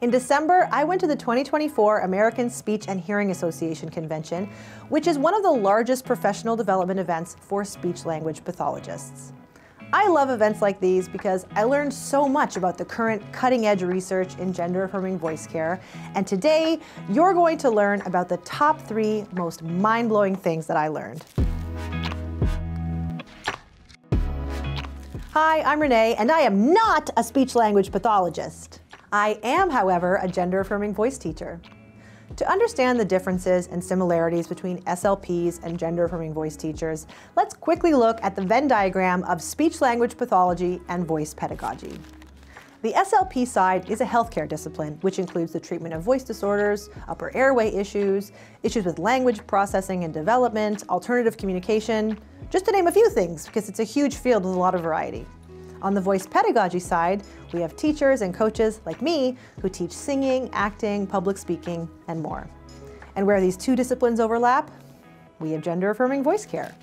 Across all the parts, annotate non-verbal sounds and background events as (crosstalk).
In December, I went to the 2024 American Speech and Hearing Association Convention, which is one of the largest professional development events for speech language pathologists. I love events like these because I learned so much about the current cutting edge research in gender affirming voice care. And today, you're going to learn about the top three most mind blowing things that I learned. Hi, I'm Renée, and I am not a speech language pathologist. I am, however, a gender affirming voice teacher. To understand the differences and similarities between SLPs and gender affirming voice teachers, let's quickly look at the Venn diagram of speech language pathology and voice pedagogy. The SLP side is a healthcare discipline, which includes the treatment of voice disorders, upper airway issues, issues with language processing and development, alternative communication, just to name a few things, because it's a huge field with a lot of variety. On the voice pedagogy side, we have teachers and coaches like me who teach singing, acting, public speaking, and more. And where these two disciplines overlap, we have gender affirming voice care.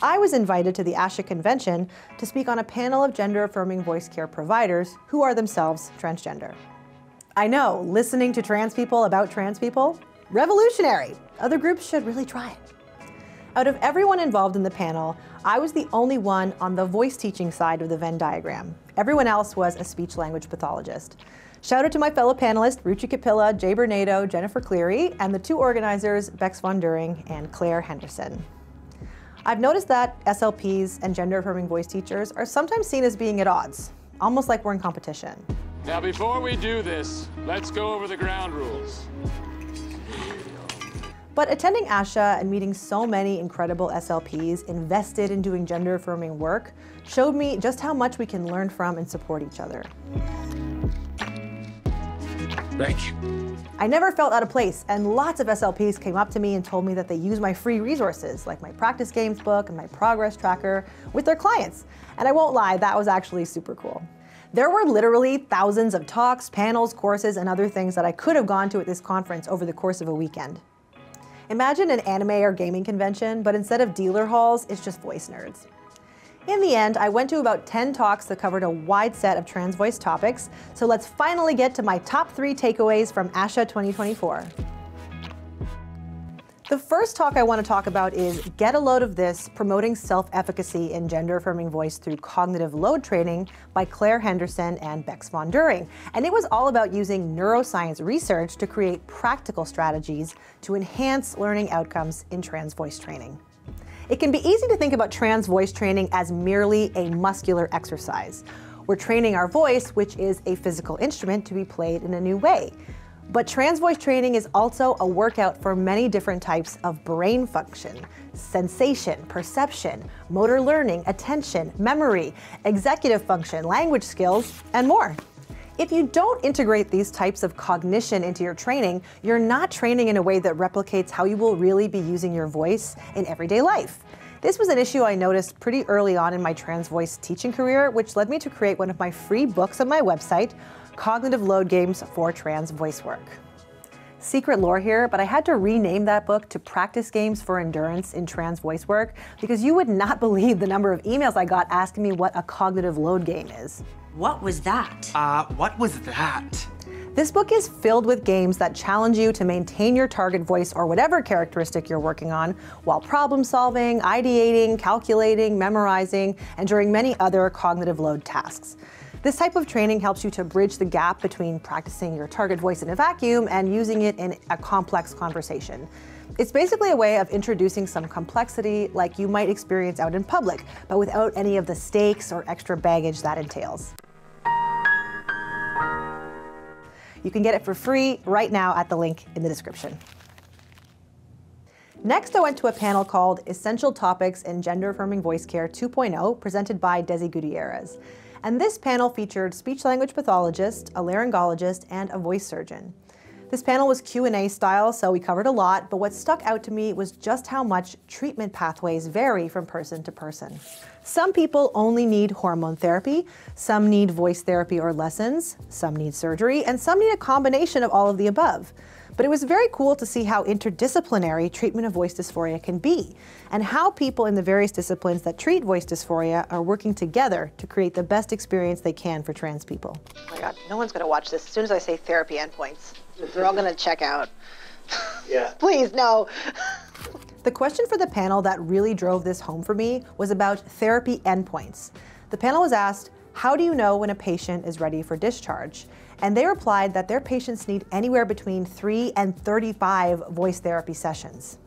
I was invited to the ASHA convention to speak on a panel of gender affirming voice care providers who are themselves transgender. I know, listening to trans people about trans people, revolutionary. Other groups should really try it. Out of everyone involved in the panel, I was the only one on the voice teaching side of the Venn diagram. Everyone else was a speech language pathologist. Shout out to my fellow panelists, Ruchi Kapila, Jay Bernado, Jennifer Cleary, and the two organizers, Bex von During and Claire Henderson. I've noticed that SLPs and gender affirming voice teachers are sometimes seen as being at odds, almost like we're in competition. Now, before we do this, let's go over the ground rules. But attending ASHA and meeting so many incredible SLPs invested in doing gender affirming work showed me just how much we can learn from and support each other. Thank you. I never felt out of place, and lots of SLPs came up to me and told me that they use my free resources, like my practice games book and my progress tracker, with their clients. And I won't lie, that was actually super cool. There were literally thousands of talks, panels, courses, and other things that I could have gone to at this conference over the course of a weekend. Imagine an anime or gaming convention, but instead of dealer halls, it's just voice nerds. In the end, I went to about 10 talks that covered a wide set of trans voice topics, so let's finally get to my top three takeaways from ASHA 2024. The first talk I want to talk about is Get a Load of This Promoting Self Efficacy in Gender Affirming Voice Through Cognitive Load Training by Claire Henderson and Bex von During. And it was all about using neuroscience research to create practical strategies to enhance learning outcomes in trans voice training. It can be easy to think about trans voice training as merely a muscular exercise. We're training our voice, which is a physical instrument, to be played in a new way. But trans voice training is also a workout for many different types of brain function sensation, perception, motor learning, attention, memory, executive function, language skills, and more. If you don't integrate these types of cognition into your training, you're not training in a way that replicates how you will really be using your voice in everyday life. This was an issue I noticed pretty early on in my trans voice teaching career, which led me to create one of my free books on my website Cognitive Load Games for Trans Voice Work. Secret lore here, but I had to rename that book to Practice Games for Endurance in Trans Voice Work because you would not (laughs) believe the number of emails I got asking me what a cognitive load game is. What was that? Uh, what was that? This book is filled with games that challenge you to maintain your target voice or whatever characteristic you're working on while problem solving, ideating, calculating, memorizing, and during many other cognitive load tasks. This type of training helps you to bridge the gap between practicing your target voice in a vacuum and using it in a complex conversation. It's basically a way of introducing some complexity like you might experience out in public, but without any of the stakes or extra baggage that entails. You can get it for free right now at the link in the description. Next, I went to a panel called Essential Topics in Gender Affirming Voice Care 2.0, presented by Desi Gutierrez. And this panel featured speech language pathologist, a laryngologist, and a voice surgeon. This panel was Q&A style, so we covered a lot, but what stuck out to me was just how much treatment pathways vary from person to person. Some people only need hormone therapy, some need voice therapy or lessons, some need surgery, and some need a combination of all of the above. But it was very cool to see how interdisciplinary treatment of voice dysphoria can be, and how people in the various disciplines that treat voice dysphoria are working together to create the best experience they can for trans people. Oh my God, no one's going to watch this as soon as I say therapy endpoints. They're all going to check out. Yeah. (laughs) Please, no. The question for the panel that really drove this home for me was about therapy endpoints. The panel was asked, How do you know when a patient is ready for discharge? And they replied that their patients need anywhere between 3 and 35 voice therapy sessions.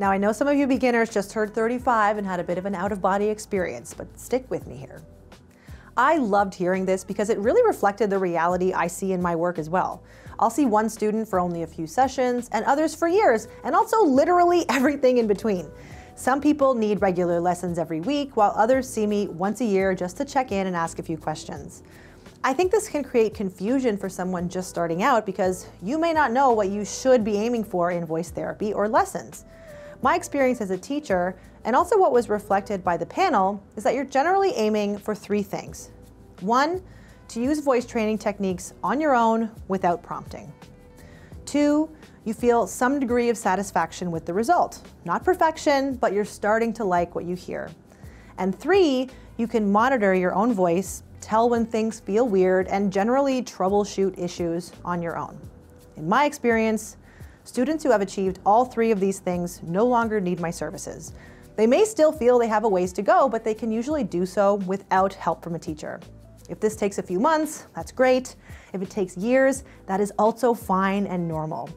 Now, I know some of you beginners just heard 35 and had a bit of an out of body experience, but stick with me here. I loved hearing this because it really reflected the reality I see in my work as well. I'll see one student for only a few sessions and others for years, and also literally (laughs) everything in between. Some people need regular lessons every week, while others see me once a year just to check in and ask a few questions. I think this can create confusion for someone just starting out because you may not know what you should be aiming for in voice therapy or lessons. My experience as a teacher, and also what was reflected by the panel, is that you're generally aiming for three things. One, to use voice training techniques on your own without prompting. Two, you feel some degree of satisfaction with the result. Not perfection, but you're starting to like what you hear. And three, you can monitor your own voice, tell when things feel weird, and generally troubleshoot issues on your own. In my experience, students who have achieved all three of these things no longer need my services. They may still feel they have a ways to go, but they can usually do so without help from a teacher. If this takes a few months, that's great. If it takes years, that is also fine and normal.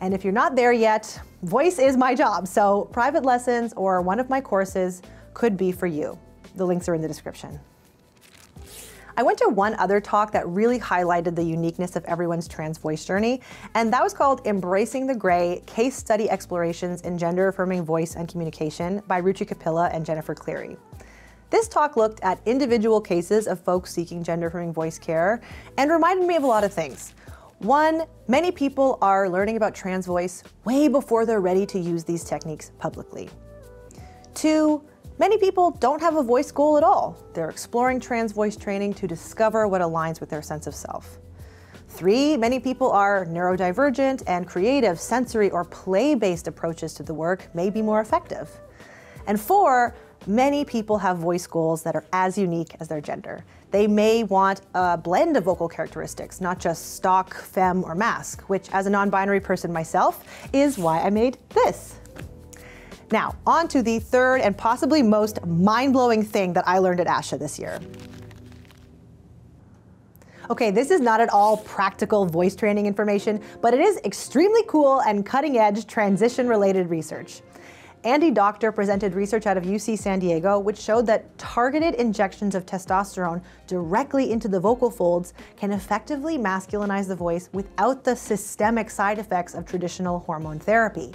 And if you're not there yet, voice is my job, so private lessons or one of my courses could be for you. The links are in the description. I went to one other talk that really highlighted the uniqueness of everyone's trans voice journey, and that was called Embracing the Gray Case Study Explorations in Gender Affirming Voice and Communication by Ruchi Kapila and Jennifer Cleary. This talk looked at individual cases of folks seeking gender affirming voice care and reminded me of a lot of things. One, many people are learning about trans voice way before they're ready to use these techniques publicly. Two, many people don't have a voice goal at all. They're exploring trans voice training to discover what aligns with their sense of self. Three, many people are neurodivergent and creative, sensory, or play based approaches to the work may be more effective. And four, Many people have voice goals that are as unique as their gender. They may want a blend of vocal characteristics, not just stock, femme, or masc, which, as a non binary person myself, is why I made this. Now, on to the third and possibly most mind blowing thing that I learned at ASHA this year. Okay, this is not at all practical voice training information, but it is extremely cool and cutting edge transition related research. Andy Doctor presented research out of UC San Diego, which showed that targeted injections of testosterone directly into the vocal folds can effectively masculinize the voice without the systemic side effects of traditional hormone therapy.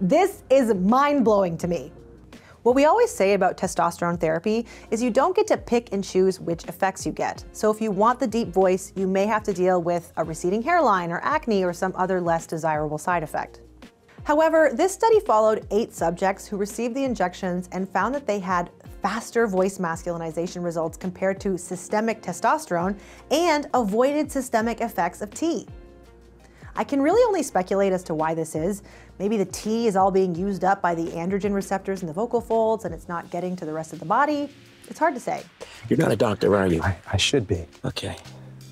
This is mind blowing to me. What we always say about testosterone therapy is you don't get to pick and choose which effects you get. So if you want the deep voice, you may have to deal with a receding hairline or acne or some other less desirable side effect. However, this study followed eight subjects who received the injections and found that they had faster voice masculinization results compared to systemic testosterone and avoided systemic effects of T. I can really only speculate as to why this is. Maybe the T is all being used up by the androgen receptors in the vocal folds and it's not getting to the rest of the body. It's hard to say. You're not a doctor, are you? I, I should be. Okay.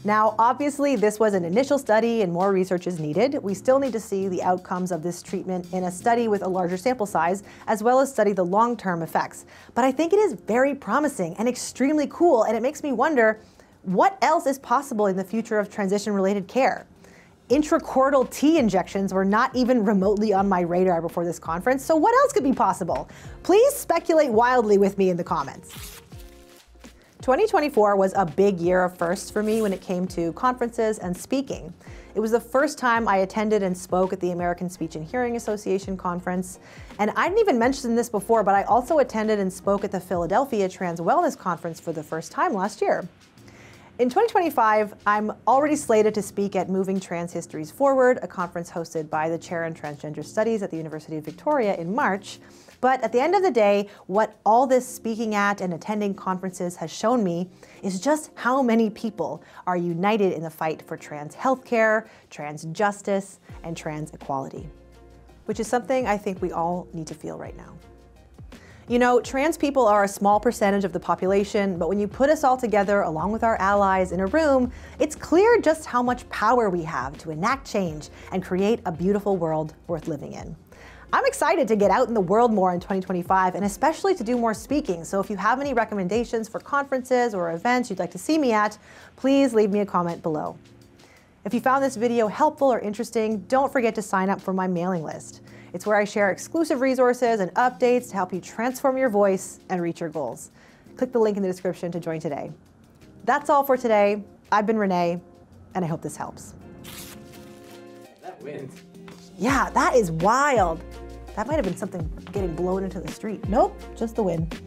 Now, obviously, this was an initial study and more research is needed. We still need to see the outcomes of this treatment in a study with a larger sample size, as well as study the long term effects. But I think it is very promising and extremely cool, and it makes me wonder what else is possible in the future of transition related care? Intracordal T injections were not even remotely on my radar before this conference, so what else could be possible? Please speculate wildly with me in the comments. 2024 was a big year of firsts for me when it came to conferences and speaking. It was the first time I attended and spoke at the American Speech and Hearing Association conference. And I didn't even mention this before, but I also attended and spoke at the Philadelphia Trans Wellness Conference for the first time last year. In 2025, I'm already slated to speak at Moving Trans Histories Forward, a conference hosted by the Chair in Transgender Studies at the University of Victoria in March. But at the end of the day, what all this speaking at and attending conferences has shown me is just how many people are united in the fight for trans healthcare, trans justice, and trans equality, which is something I think we all need to feel right now. You know, trans people are a small percentage of the population, but when you put us all together along with our allies in a room, it's clear just how much power we have to enact change and create a beautiful world worth living in. I'm excited to get out in the world more in 2025 and especially to do more speaking. So if you have any recommendations for conferences or events you'd like to see me at, please leave me a comment below. If you found this video helpful or interesting, don't forget to sign up for my mailing list. It's where I share exclusive resources and updates to help you transform your voice and reach your goals. Click the link in the description to join today. That's all for today. I've been Renée, and I hope this helps. That wind. Yeah, that is wild. That might have been something getting blown into the street. Nope, just the wind.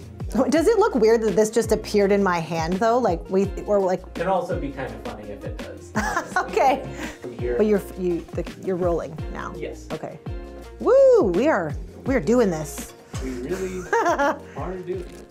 Does it look weird that this just appeared in my hand though? Like we or like It'd also be kind of funny if it does. (laughs) okay. But you're you the, you're rolling now. Yes. Okay. Woo! We are we are doing this. We really (laughs) are doing it.